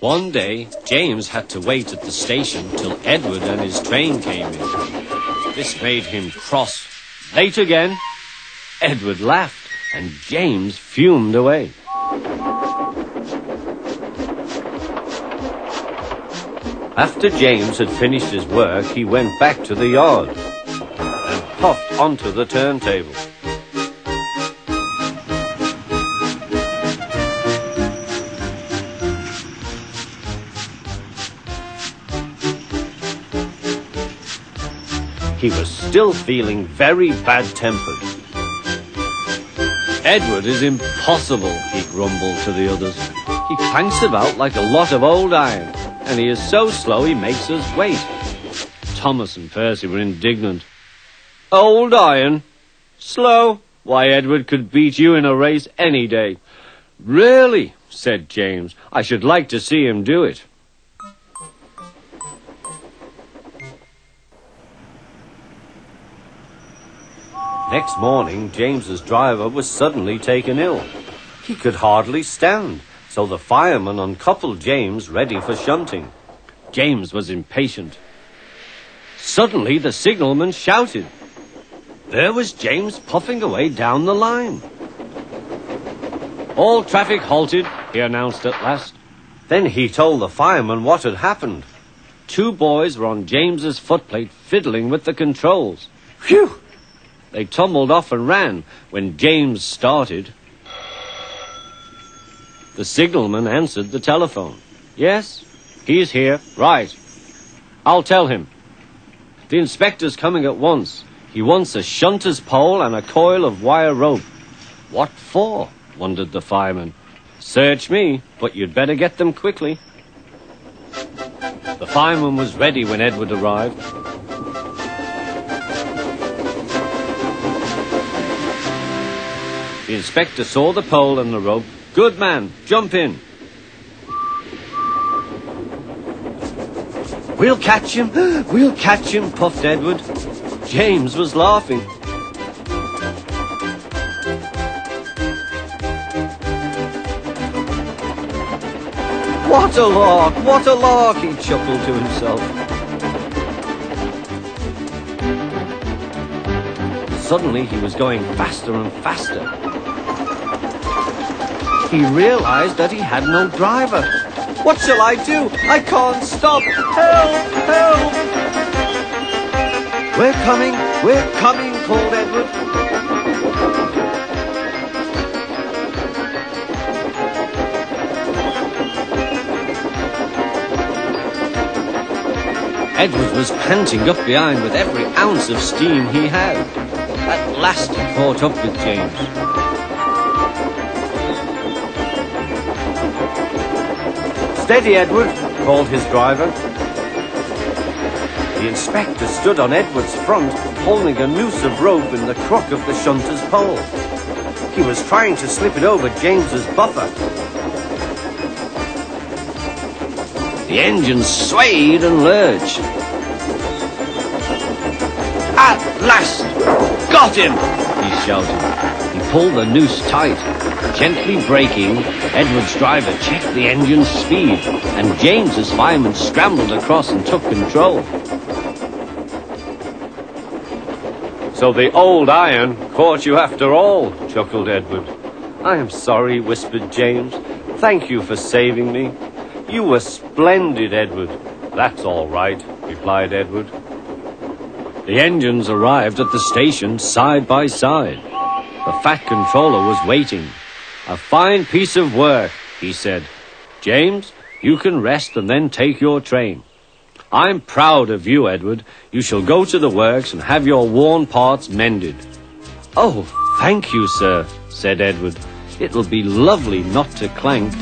One day, James had to wait at the station till Edward and his train came in. This made him cross. Late again? Edward laughed, and James fumed away. After James had finished his work, he went back to the yard and puffed onto the turntable. He was still feeling very bad-tempered. Edward is impossible, he grumbled to the others. He clanks about like a lot of old iron and he is so slow he makes us wait. Thomas and Percy were indignant. Old iron? Slow? Why, Edward could beat you in a race any day. Really? said James. I should like to see him do it. Next morning, James's driver was suddenly taken ill. He could hardly stand so the fireman uncoupled James ready for shunting. James was impatient. Suddenly the signalman shouted. There was James puffing away down the line. All traffic halted, he announced at last. Then he told the fireman what had happened. Two boys were on James's footplate fiddling with the controls. Phew! They tumbled off and ran when James started. The signalman answered the telephone. Yes, he's here. Right. I'll tell him. The inspector's coming at once. He wants a shunter's pole and a coil of wire rope. What for? wondered the fireman. Search me, but you'd better get them quickly. The fireman was ready when Edward arrived. Inspector saw the pole and the rope Good man, jump in. We'll catch him, we'll catch him, puffed Edward. James was laughing. What a lark, what a lark, he chuckled to himself. Suddenly he was going faster and faster he realized that he had no driver. What shall I do? I can't stop. Help! Help! We're coming! We're coming! called Edward. Edward was panting up behind with every ounce of steam he had. At last he caught up with James. Steady, Edward, called his driver. The inspector stood on Edward's front, holding a noose of rope in the crook of the shunter's pole. He was trying to slip it over James's buffer. The engine swayed and lurched. At last! Got him! He shouted. He pulled the noose tight Gently braking, Edward's driver checked the engine's speed, and James's fireman scrambled across and took control. So the old iron caught you after all, chuckled Edward. I am sorry, whispered James. Thank you for saving me. You were splendid, Edward. That's all right, replied Edward. The engines arrived at the station side by side. The Fat Controller was waiting. A fine piece of work, he said. James, you can rest and then take your train. I'm proud of you, Edward. You shall go to the works and have your worn parts mended. Oh, thank you, sir, said Edward. It'll be lovely not to clank.